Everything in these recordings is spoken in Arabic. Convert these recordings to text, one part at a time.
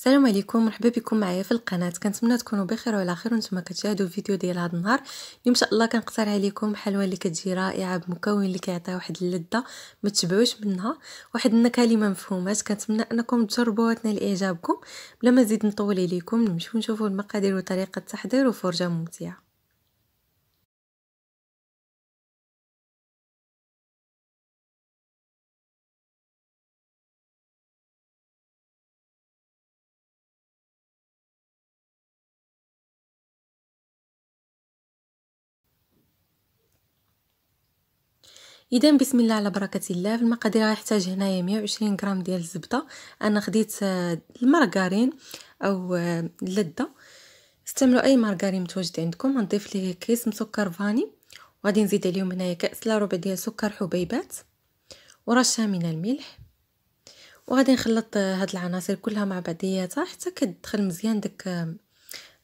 السلام عليكم مرحبا بكم معايا في القناة. كنتمنى تكونوا بخير وعلى خير. وأنتم كتشاهدوا الفيديو ديال هذا النهار. اليوم إن شاء الله كنقترح عليكم حلوة اللي كتجي رائعة بمكون اللي كيعطي واحد اللذة. ما تشبعوش منها. واحد النكهه اللي ما مفهوماش كنتمنى أنكم تجربوها تنال إعجابكم. بلا ما نزيد نطول عليكم نمشيو نشوفوا المقادير وطريقة التحضير وفرجة ممتعة. إذا بسم الله على بركة الله. في المقادير غنحتاج هنايا 120 غرام ديال الزبدة. أنا خديت آه، المارغرين أو آه، اللذه استعملوا أي مارغرين متواجد عندكم. غنضيف ليه كيس مسكر فاني. وغادي نزيد عليهم هنايا كأس لا ربع ديال سكر حبيبات. ورشة من الملح. وغادي نخلط آه، هاد العناصر كلها مع بعضياتها حتى كتدخل مزيان داك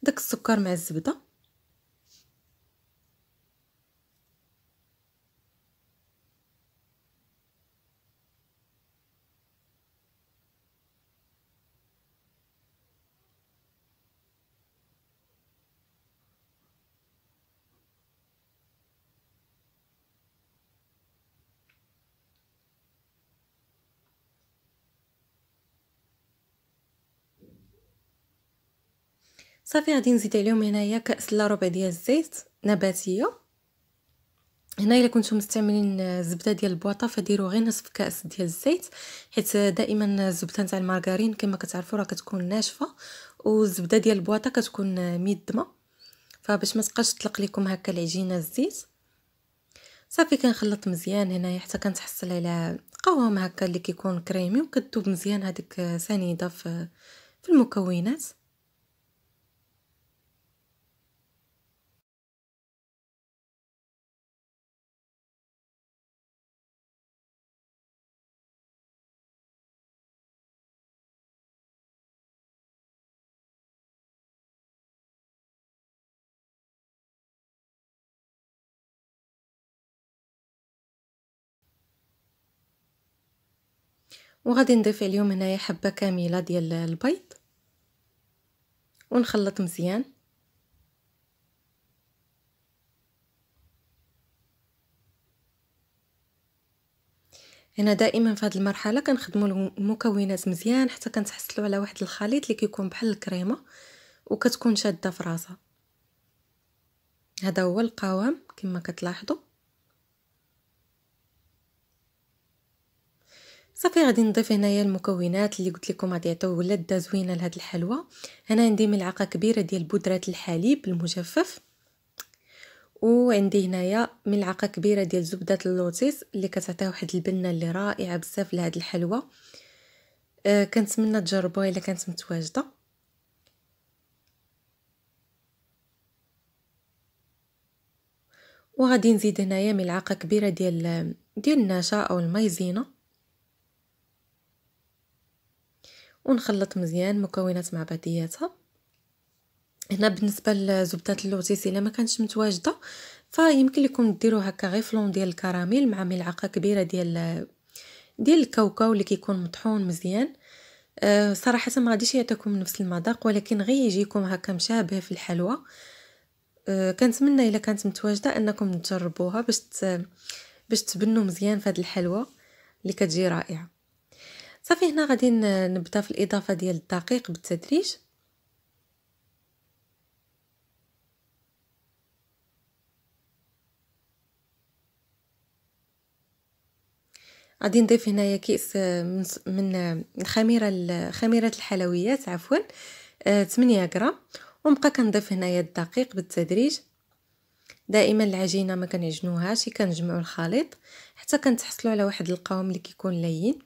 داك السكر مع الزبدة. صافي غادي نزيد عليهم هنايا كأس الا ربع ديال الزيت نباتية. هنا إلا كنتم مستعملين الزبده ديال البواطة فديروا غير نصف كأس ديال الزيت حيت دائما الزبدة نتاع المارغرين كما كتعرفوا راه كتكون ناشفة والزبدة ديال البواطة كتكون ميدمه فباش ما تبقاش تطلق لكم هكا العجينة الزيت. صافي كنخلط مزيان هنايا حتى كنتحصل على قوام هكا اللي كيكون كريمي وكتذوب مزيان هذيك سنيدة في المكونات. وغادي نضيف عليهم هنايا حبة كاملة ديال البيض. ونخلط مزيان. هنا دائما في هذه المرحلة كنخدموا المكونات مزيان حتى كنتحصلوا على واحد الخليط اللي كيكون بحال الكريمة وكتكون شادة في راسها. هذا هو القوام كما كتلاحظوا صافي غادي نضيف هنايا المكونات اللي قلت لكم غادي يعطيو لذه زوينة لهاد الحلوى هنا عندي ملعقة كبيرة ديال بودرة الحليب المجفف. وعندي هنايا ملعقة كبيرة ديال زبدة اللوتيس اللي كتعطي واحد البنة اللي رائعة بزاف لهاد الحلوى أه كنتمنى تجربوها إلا كانت متواجدة. وغادي نزيد هنايا ملعقة كبيرة ديال ديال النشا أو المايزينا ونخلط مزيان مكونات مع بعضياتها. هنا بالنسبة لزبدة اللوتيس إلا ما كانتش متواجدة فيمكن لكم ديروا هكا غير فلون ديال الكراميل مع ملعقة كبيرة ديال ديال الكاوكاو اللي كيكون مطحون مزيان. أه صراحة ما غاديش يعطيكم نفس المذاق ولكن غير يجيكم هكا مشابه في الحلوى. أه كنتمنى إلا كانت متواجدة أنكم تجربوها باش باش تبنوا مزيان في هذه الحلوى اللي كتجي رائعة. صافي هنا غادي نبدا في الإضافة ديال الدقيق بالتدريج. غادي نضيف هنايا كيس من خميرة خميرة الحلويات عفوا 8 آه، غرام. ونبقى كنضيف هنايا الدقيق بالتدريج. دائما العجينة ما كنعجنوهاش كنجمعوا الخليط. حتى كنتحصلوا على واحد القوام اللي كيكون لين.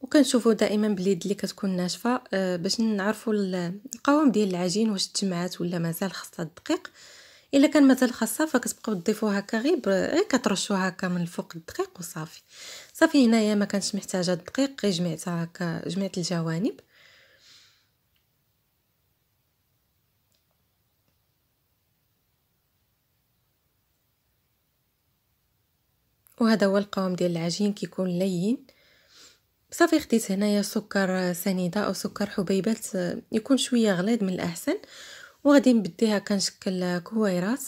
وكنشوفو دائما بلي اليد اللي كتكون ناشفة آه، باش نعرفوا القوام ديال العجين واش تجمعات ولا مازال خاصها الدقيق إلا كان مازال خاصها فكتبقاو تضيفوها هكا غير غير كترشوها هكا من الفوق الدقيق وصافي. صافي هنايا ما كانش محتاجة الدقيق غير جمعتها هكا جمعت الجوانب. وهذا هو القوام ديال العجين كيكون لين. صافي خديت هنايا سكر سنيدة أو سكر حبيبات يكون شوية غليظ من الأحسن وغادي نبديها كنشكل كويرات.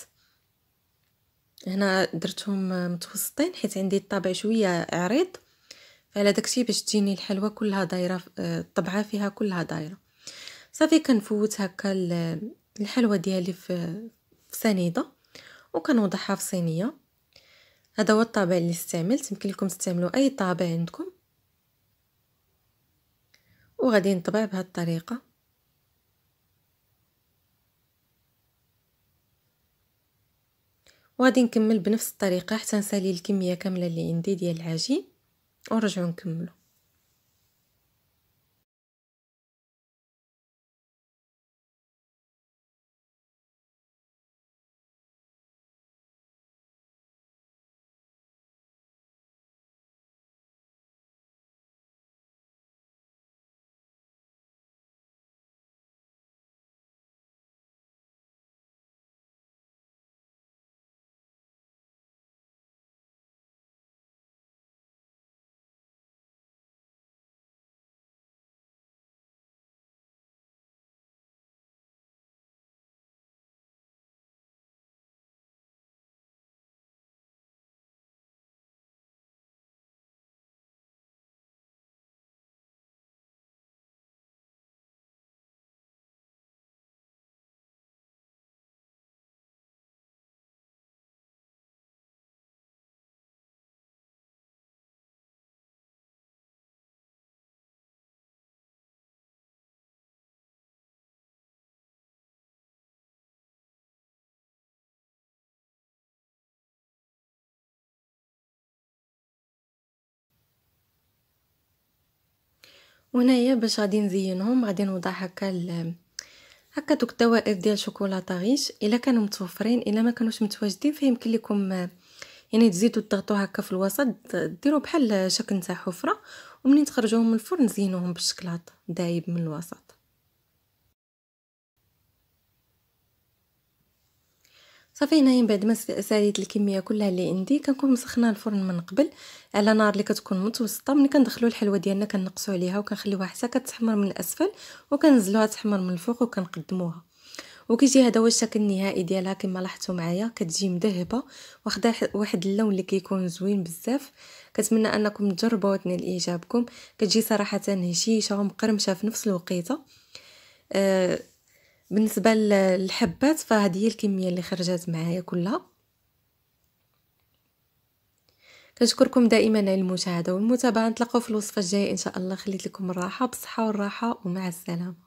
هنا درتهم متوسطين حيت عندي الطابع شوية عريض فعلى داكشي باش تجيني الحلوى كلها دايرة الطبعة فيها كلها دايرة. صافي كنفوت هكا الحلوى ديالي في سنيدة وكنوضعها في صينية. هذا هو الطابع اللي استعملت يمكن لكم تستعملوا أي طابع عندكم. وغادي نطبع بهذه الطريقة. وغادي نكمل بنفس الطريقة حتى نسالي الكمية كاملة اللي عندي ديال العجين ونرجعو نكملو. وهنايا باش غادي نزينهم غادي نوضع هكا. هكا دوك الدوائر ديال شوكولاته غيش إلا كانوا متوفرين إلا ما كانوش متواجدين فيمكن لكم يعني تزيدوا تضغطوا هكا في الوسط ديروا بحال شكل نتاع حفرة ومنين تخرجوهم من الفرن زينوهم بالشكلاط دايب من الوسط صافي هنايا بعد ما ساليت الكمية كلها اللي عندي كنكون مسخنه الفرن من قبل على نار اللي كتكون متوسطة. ملي كندخلوا الحلوه ديالنا كنقصوا عليها وكنخليوها حتى كتحمر من الأسفل وكنزلوها تحمر من الفوق وكنقدموها. وكيجي هذا هو الشكل النهائي ديالها كما لاحظتوا معايا. كتجي مذهبة واخدة واحد اللون اللي كيكون زوين بزاف. كنتمنى أنكم تجربوها وتنال إعجابكم. كتجي صراحة هشيشة ومقرمشة في نفس الوقيتة. أه بالنسبة للحبات فهذه هي الكمية اللي خرجت معايا كلها. كنشكركم دائما على المشاهدة والمتابعة. نتلاقاو في الوصفة الجاية إن شاء الله. خليت لكم الراحة بصحه والراحة ومع السلامة.